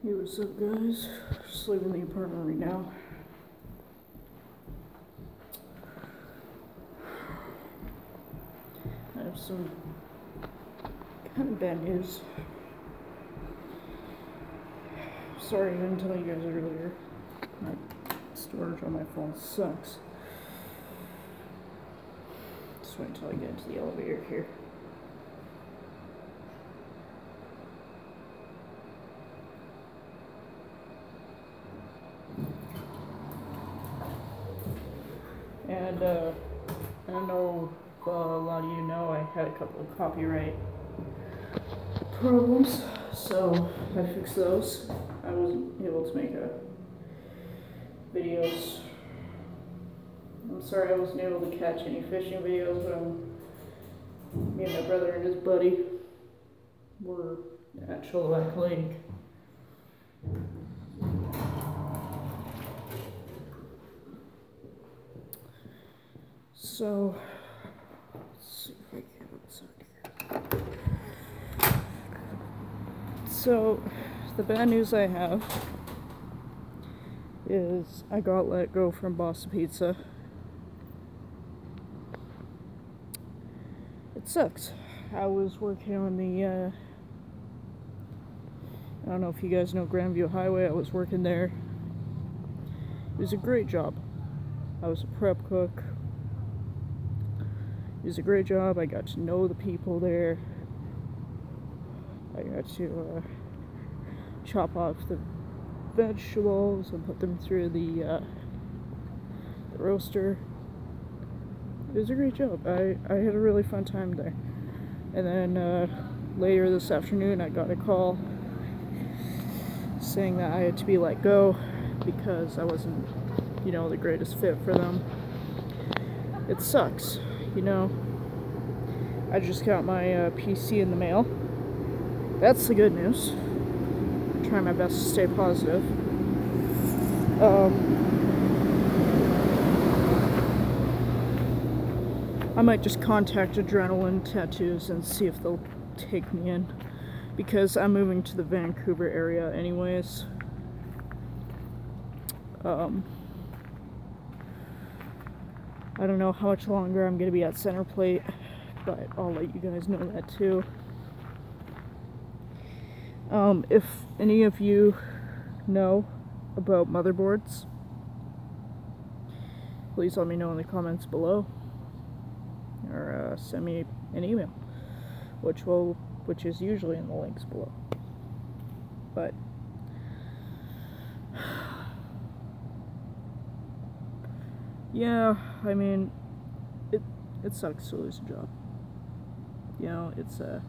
Hey, what's up, guys? Just leaving the apartment right now. I have some kind of bad news. Sorry, I didn't tell you guys earlier. My storage on my phone sucks. Just wait until I get into the elevator here. And uh, I don't know if uh, a lot of you know I had a couple of copyright problems, so I fixed those. I wasn't able to make a videos. I'm sorry I wasn't able to catch any fishing videos, but I'm, me and my brother and his buddy were at Chilliwack Lake. So, see if I can outside here. So, the bad news I have is I got let go from Boston Pizza. It sucks. I was working on the, uh, I don't know if you guys know Grandview Highway, I was working there. It was a great job. I was a prep cook, was a great job. I got to know the people there. I got to uh, chop off the vegetables and put them through the, uh, the roaster. It was a great job. I, I had a really fun time there. And then uh, later this afternoon, I got a call saying that I had to be let go because I wasn't, you know, the greatest fit for them. It sucks you know, I just got my uh, PC in the mail. That's the good news. i try my best to stay positive. Um, I might just contact Adrenaline Tattoos and see if they'll take me in. Because I'm moving to the Vancouver area anyways. Um, I don't know how much longer I'm going to be at center plate, but I'll let you guys know that too. Um, if any of you know about motherboards, please let me know in the comments below or uh, send me an email, which will which is usually in the links below. But yeah, I mean, it it sucks to lose a job. You know, it's a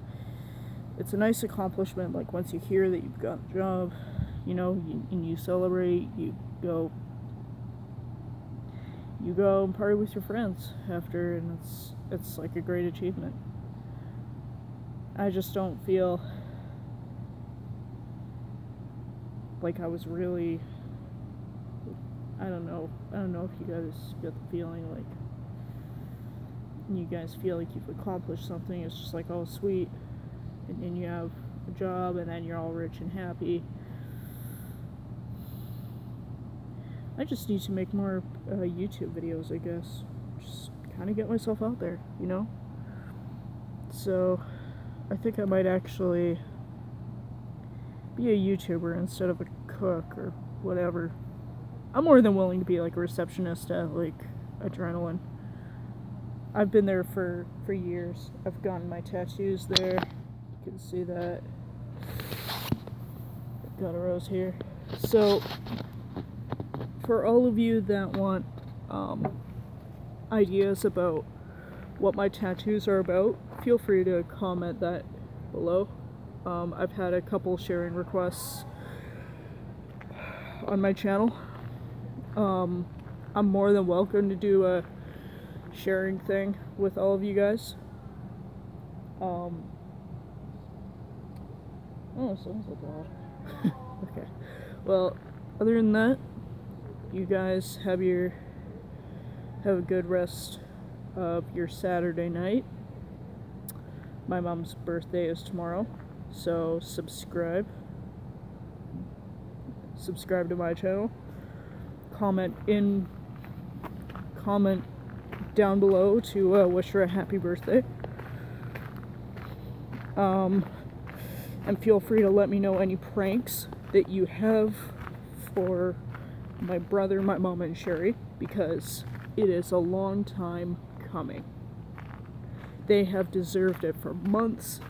it's a nice accomplishment. Like once you hear that you've got a job, you know, you, and you celebrate, you go, you go and party with your friends after, and it's it's like a great achievement. I just don't feel like I was really I don't know. I don't know if you guys get the feeling like you guys feel like you've accomplished something. It's just like, oh, sweet. And then you have a job and then you're all rich and happy. I just need to make more uh, YouTube videos, I guess. Just kind of get myself out there, you know? So, I think I might actually be a YouTuber instead of a cook or whatever. I'm more than willing to be like a receptionist at like Adrenaline. I've been there for for years. I've gotten my tattoos there. You can see that. Got a rose here. So for all of you that want um, ideas about what my tattoos are about, feel free to comment that below. Um, I've had a couple sharing requests on my channel um, I'm more than welcome to do a sharing thing with all of you guys. Um, oh, sounds like that. okay. Well, other than that, you guys have your have a good rest of your Saturday night. My mom's birthday is tomorrow, so subscribe. subscribe to my channel. Comment in comment down below to uh, wish her a happy birthday. Um, and feel free to let me know any pranks that you have for my brother, my mom, and Sherry because it is a long time coming. They have deserved it for months,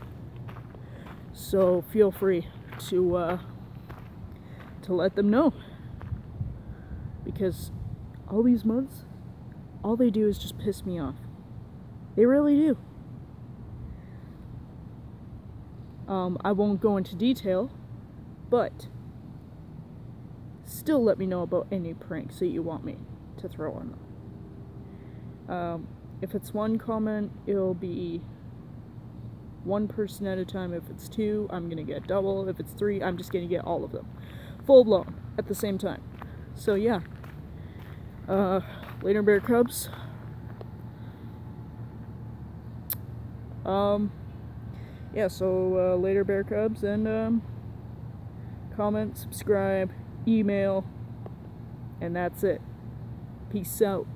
so feel free to uh, to let them know because all these months, all they do is just piss me off. They really do. Um, I won't go into detail, but still let me know about any pranks that you want me to throw on them. Um, if it's one comment, it'll be one person at a time. If it's two, I'm gonna get double. If it's three, I'm just gonna get all of them. Full blown at the same time. So yeah. Uh, later Bear Cubs. Um, yeah, so uh, later Bear Cubs and um, comment, subscribe, email, and that's it. Peace out.